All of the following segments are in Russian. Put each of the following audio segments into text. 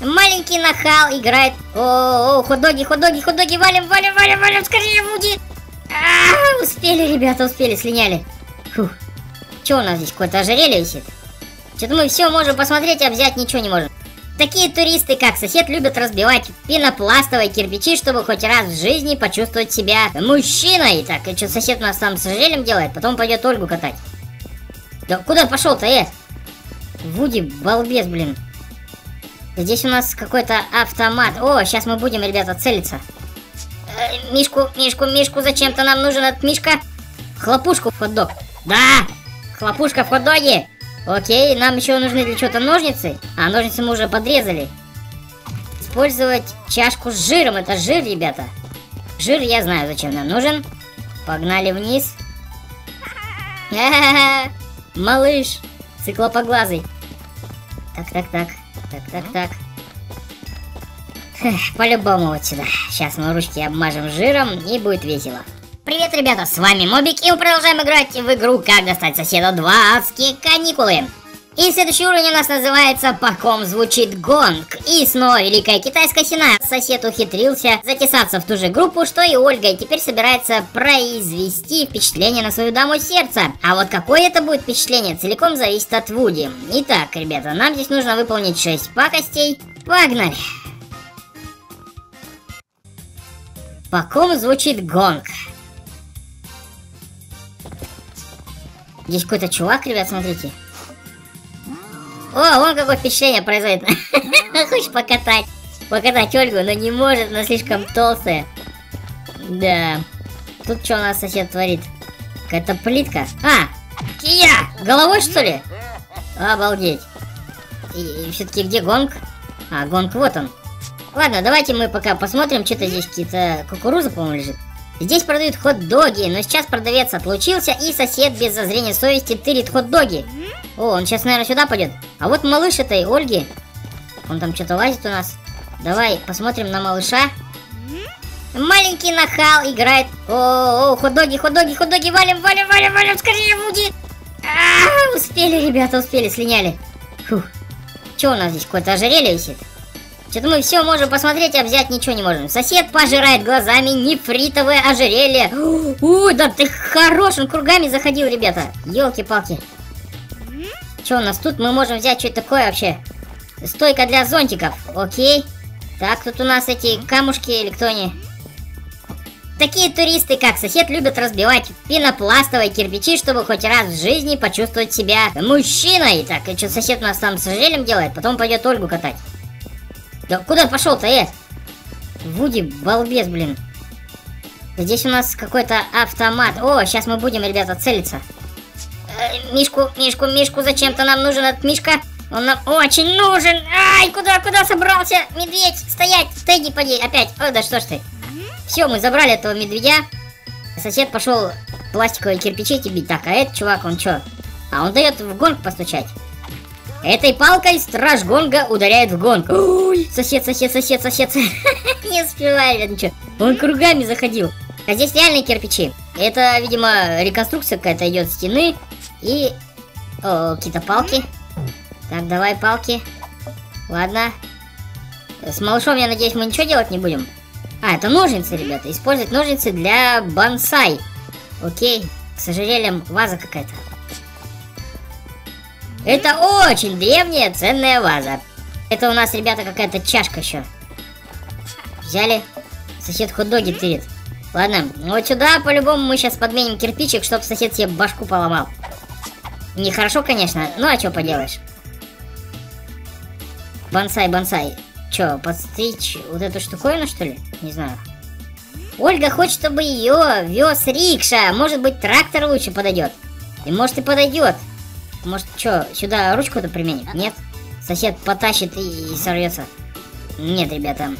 Маленький нахал играет... О, о, хот-доги, хот-доги, валим, валим, валим, валим, скорее, Вуди! А, успели, ребята, успели, слиняли. Фух. Что у нас здесь, какое-то ожерелье висит? Что-то мы все можем посмотреть, а взять ничего не можем. Такие туристы, как сосед, любят разбивать пенопластовые кирпичи, чтобы хоть раз в жизни почувствовать себя мужчиной. Так, и что сосед у нас там с ожерельем делает, потом пойдет Ольгу катать. Да куда пошел-то, э? Вуди, балбес, блин. Здесь у нас какой-то автомат. О, сейчас мы будем, ребята, целиться. Э, Мишку, Мишку, Мишку, зачем-то нам нужен этот Мишка. Хлопушку в хот-дог. Да, хлопушка в хот-доге. Окей, нам еще нужны для чего-то ножницы. А, ножницы мы уже подрезали. Использовать чашку с жиром. Это жир, ребята. Жир я знаю, зачем нам нужен. Погнали вниз. Малыш, циклопоглазый. Так, так, так. Так, так, так. По-любому вот сюда. Сейчас мы ручки обмажем жиром и будет весело. Привет, ребята, с вами Мобик, и мы продолжаем играть в игру «Как достать соседа 2 адские каникулы». И следующий уровень у нас называется «По ком звучит гонг». И снова Великая Китайская Стена. Сосед ухитрился затесаться в ту же группу, что и Ольга, и теперь собирается произвести впечатление на свою даму сердца. А вот какое это будет впечатление, целиком зависит от Вуди. Итак, ребята, нам здесь нужно выполнить 6 пакостей. Погнали! По ком звучит гонг? Здесь какой-то чувак, ребят, смотрите. О, вон какое впечатление производит. Хочешь покатать? Покатать Ольгу, но не может, она слишком толстая. Да. Тут что у нас сосед творит? Какая-то плитка. А! Кия! Головой что ли? Обалдеть. И, и все-таки где гонг? А, гонг вот он. Ладно, давайте мы пока посмотрим, что-то здесь какие-то кукуруза, по-моему, лежит. Здесь продают хот-доги, но сейчас продавец отлучился, и сосед без зазрения совести тырит хот-доги. О, он сейчас, наверное, сюда пойдет. А вот малыш этой Ольги. Он там что-то лазит у нас. Давай посмотрим на малыша. Маленький нахал играет. О, о, хот-доги, хот-доги, валим, валим, валим, валим, скорее, Вуди! А, успели, ребята, успели, слиняли. Фух. Что у нас здесь, какое-то ожерелье висит? Что-то мы все можем посмотреть, а взять ничего не можем. Сосед пожирает глазами нефритовое ожерелье. Ой, да ты хорош, он кругами заходил, ребята. Елки-палки. Что у нас тут? Мы можем взять что это такое вообще? Стойка для зонтиков. Окей. Так, тут у нас эти камушки или кто они? Такие туристы, как сосед, любят разбивать пенопластовые кирпичи, чтобы хоть раз в жизни почувствовать себя мужчиной. Так, и что сосед у нас там с ожерельем делает, потом пойдет Ольгу катать. Да куда пошел-то, э? Вуди, балбес, блин. Здесь у нас какой-то автомат. О, сейчас мы будем, ребята, целиться. Э, Мишку, Мишку, Мишку, зачем-то нам нужен этот Мишка. Он нам очень нужен. Ай, куда, куда собрался? Медведь, стоять, Тедди, поди, опять. О, да что ж ты. Все, мы забрали этого медведя. Сосед пошел пластиковые кирпичи бить. Так, а этот чувак, он что? А он дает в гонг постучать. Этой палкой страж гонга ударяет в гонг. Ой, сосед, сосед, сосед, сосед. Не успеваю, ничего. Он кругами заходил. А здесь реальные кирпичи. Это, видимо, реконструкция какая-то идет стены. И... Какие-то палки. Так, давай палки. Ладно. С малышом, я надеюсь, мы ничего делать не будем. А, это ножницы, ребята. Использовать ножницы для бонсай. Окей. С ожерельем ваза какая-то. Это очень древняя ценная ваза. Это у нас, ребята, какая-то чашка еще. Взяли. Сосед хот-доги тырит. Ладно, вот сюда по-любому мы сейчас подменим кирпичик, чтобы сосед себе башку поломал. Нехорошо, конечно, ну а что поделаешь. Бонсай, бонсай. Че, подстричь вот эту штуковину, что ли? Не знаю. Ольга хочет, чтобы ее вез рикша. Может быть, трактор лучше подойдет. И может и подойдет. Может, что, сюда ручку-то применим? Нет? Сосед потащит и, и сорвется. Нет, ребята.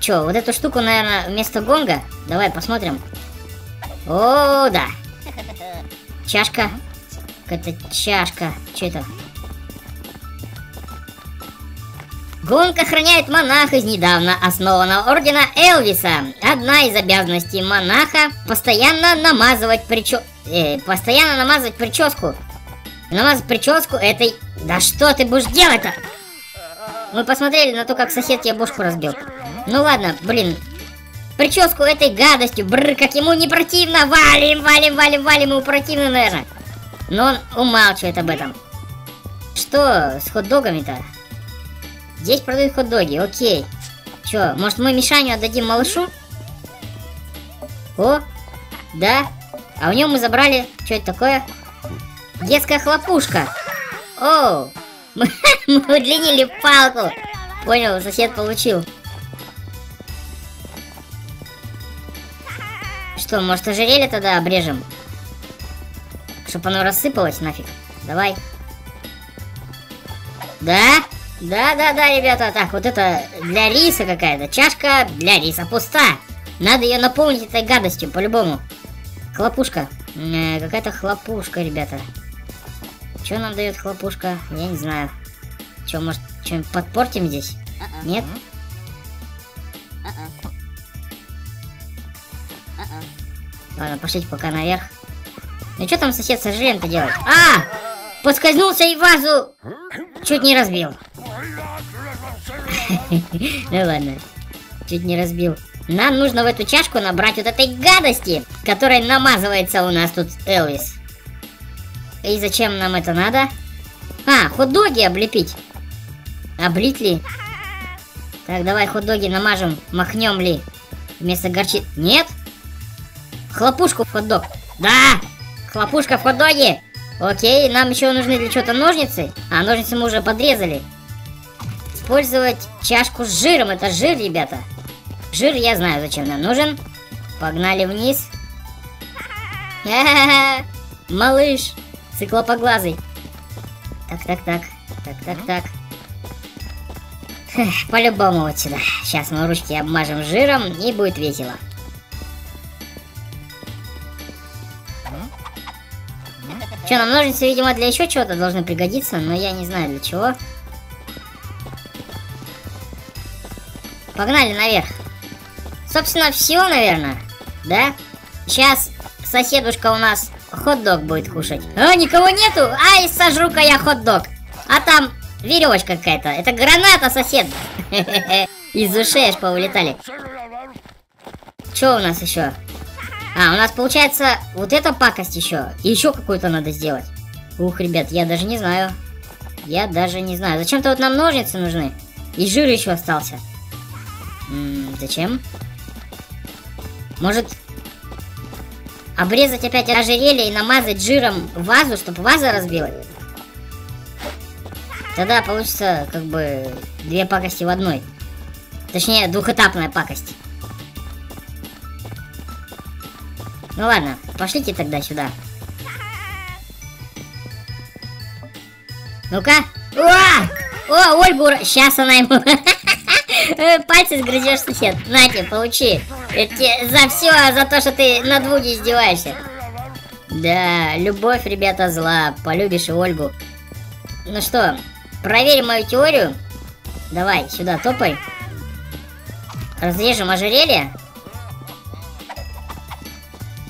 Че, вот эту штуку, наверное, вместо гонга? Давай посмотрим. О, да. Чашка. Какая-то чашка. Что это? Гонг охраняет монах из недавно основанного ордена Элвиса. Одна из обязанностей монаха постоянно намазывать прическу. Э, постоянно намазывать прическу. Намазать прическу этой... Да что ты будешь делать-то? Мы посмотрели на то, как сосед тебе бошку разбил. Ну ладно, блин. Прическу этой гадостью, бррр, как ему не противно. Валим, валим, валим, валим, ему противно, наверное. Но он умалчивает об этом. Что с хот-догами-то? Здесь продают хот-доги, окей. Чё, может мы Мишаню отдадим малышу? О, да. А у него мы забрали... Что это такое? Детская хлопушка. О, мы, мы удлинили палку. Понял, сосед получил. Что, может ожерелье тогда обрежем? Чтобы оно рассыпалось нафиг. Давай. Да? Да, да, да, ребята. Так, вот это для риса какая-то. Чашка для риса пуста. Надо ее наполнить этой гадостью, по-любому. Хлопушка. Э, Какая-то хлопушка, ребята. Что нам дает хлопушка? Я не знаю. Что, может, что-нибудь подпортим здесь? Нет? Ладно, пошлите пока наверх. Ну что там сосед с ожерельем-то делает? А! Подскользнулся и вазу чуть не разбил. Ну ладно, чуть не разбил. Нам нужно в эту чашку набрать вот этой гадости, которой намазывается у нас тут Элвис. И зачем нам это надо? А, хот-доги облепить. Облить ли? Так, давай хот-доги намажем, махнем ли. Вместо горчи... Нет? Хлопушку в хот-дог. Да! Хлопушка в хот-доге! Окей, нам еще нужны для чего-то ножницы. А, ножницы мы уже подрезали. Использовать чашку с жиром. Это жир, ребята. Жир я знаю, зачем нам нужен. Погнали вниз. Малыш. Циклопоглазый. Так, так, так. Так, так, так. По-любому вот сюда. Сейчас мы ручки обмажем жиром и будет весело. Че, нам ножницы, видимо, для еще чего-то должны пригодиться, но я не знаю для чего. Погнали наверх. Собственно, все, наверное. Да? Сейчас соседушка у нас хот-дог будет кушать. А, никого нету? Ай, сожру-ка я хот-дог. А там веревочка какая-то. Это граната, сосед. Из ушей аж повылетали. Что у нас еще? А, у нас получается вот эта пакость еще. И еще какую-то надо сделать. Ух, ребят, я даже не знаю. Я даже не знаю. Зачем-то вот нам ножницы нужны. И жир еще остался. М -м, зачем? Может, обрезать опять ожерелье и намазать жиром вазу, чтобы ваза разбилась? Тогда получится как бы две пакости в одной. Точнее, двухэтапная пакость. Ну ладно, пошлите тогда сюда. Ну-ка. О! Ольгу... Сейчас она ему... Пальцы сгрызешь, сосед. На тебе, получи. Это за все, за то, что ты на двуге издеваешься. Да, любовь, ребята, зла. Полюбишь и Ольгу. Ну что, проверим мою теорию. Давай, сюда топай. Разрежем ожерелье.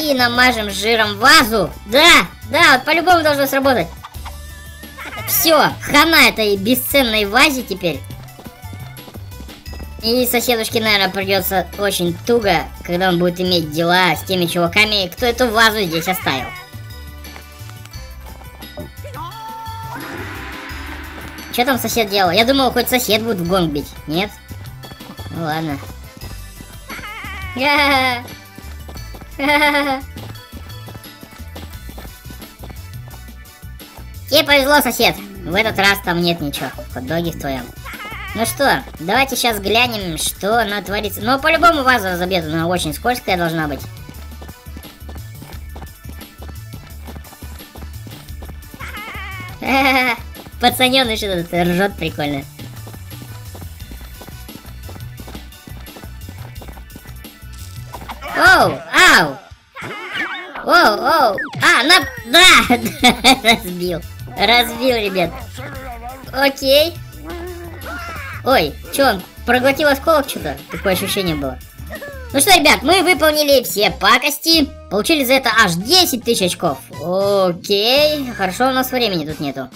И намажем жиром вазу. Да, да, вот по-любому должно сработать. Все, хана этой бесценной вазе теперь. И соседушке, наверное, придется очень туго, когда он будет иметь дела с теми чуваками, кто эту вазу здесь оставил. Что там сосед делал? Я думал, хоть сосед будет в гонг бить. Нет? Ну ладно. Тебе повезло, сосед. В этот раз там нет ничего. Хот-доги в твоем. Ну что, давайте сейчас глянем, что она творится. Ну, по-любому ваза разобьет, она очень скользкая должна быть. Пацаненыш этот ржет прикольно. Оу, ау! Оу, оу! А, на... Да! Разбил. Разбил, ребят. Окей. Ой, чё, он проглотил осколок что-то? Такое ощущение было. Ну что, ребят, мы выполнили все пакости. Получили за это аж 10 тысяч очков. Окей, хорошо, у нас времени тут нету.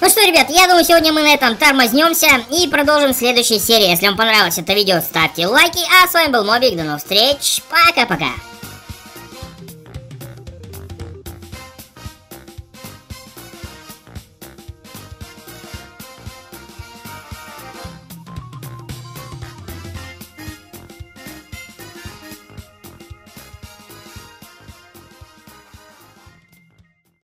Ну что, ребят, я думаю, сегодня мы на этом тормознемся и продолжим в следующей серии. Если вам понравилось это видео, ставьте лайки. А с вами был Мобик, до новых встреч, пока-пока.